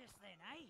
This then, eh?